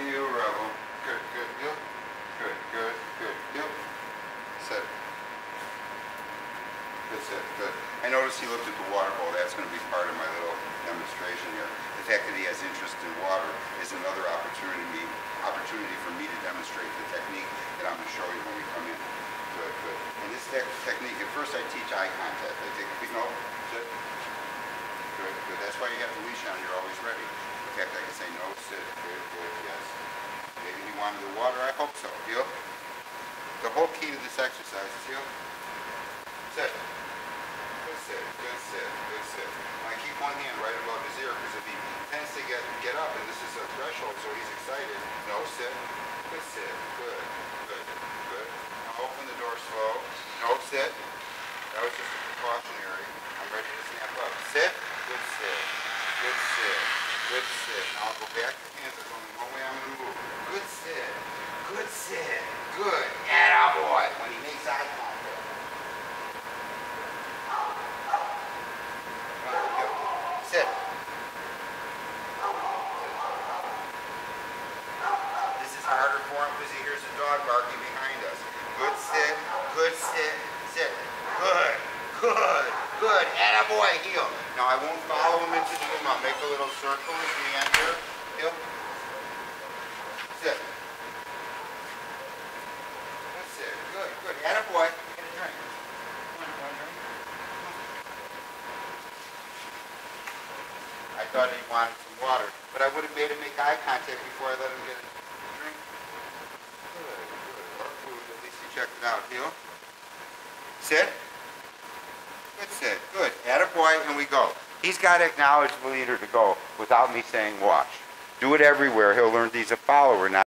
Heel, rebel. Good, good, heel. Good, good, good, heel. Sit. Good, sit, good. I noticed he looked at the water bowl. That's going to be part of my little demonstration here. The fact that he has interest in water is another opportunity opportunity for me to demonstrate the technique that I'm going to show you when we come in. Good, good. And this tech technique, at first I teach eye contact. I take big no, sit. Good, good. That's why you have the leash on. You're always ready. In fact, I can say no, sit. Good, good, wanted the water. I hope so. Heel. The whole key to this exercise is heel. Sit. Good sit. Good sit. Good sit. Now keep one hand right above his ear because if he tends to get get up and this is a threshold, so he's excited. No sit. Good sit. Good. Good. Good. Now open the door slow. No sit. That was just a precautionary. I'm ready to snap up. Sit. Good sit. Good sit. Good sit. Now I'll go back to hands. There's only one way I'm going to move. Good sit. Good sit. Good. Atta boy. When he makes eye contact. Sit. This is harder for him because he hears a dog barking behind us. Good sit, good sit, sit. Good, good, good. Attaboy, heel. Now I won't follow him into the room. I'll make a little circle as we enter. Heel. Sit. Good sit. Good, good. Attaboy. Get a drink. I thought he wanted some water, but I would have made him make eye contact before I let him get a drink. Good, good. Food, at least he checked it out. Heel. Sit. Good sit. Good. Add a boy, and we go. He's got to acknowledge the leader to go without me saying watch. Do it everywhere. He'll learn he's a follower, not